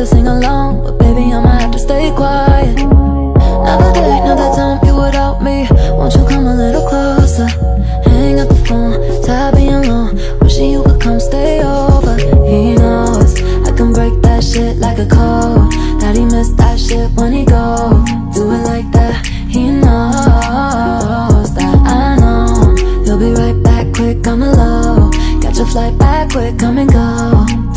to sing along But baby, I'ma have to stay quiet. Another day, another time, you without me. Won't you come a little closer? Hang up the phone, tired being alone. Wishing you could come stay over. He knows I can break that shit like a cold That he missed that shit when he go. Do it like that, he knows That I know. He'll be right back quick, on the low Catch a flight back quick, come and go.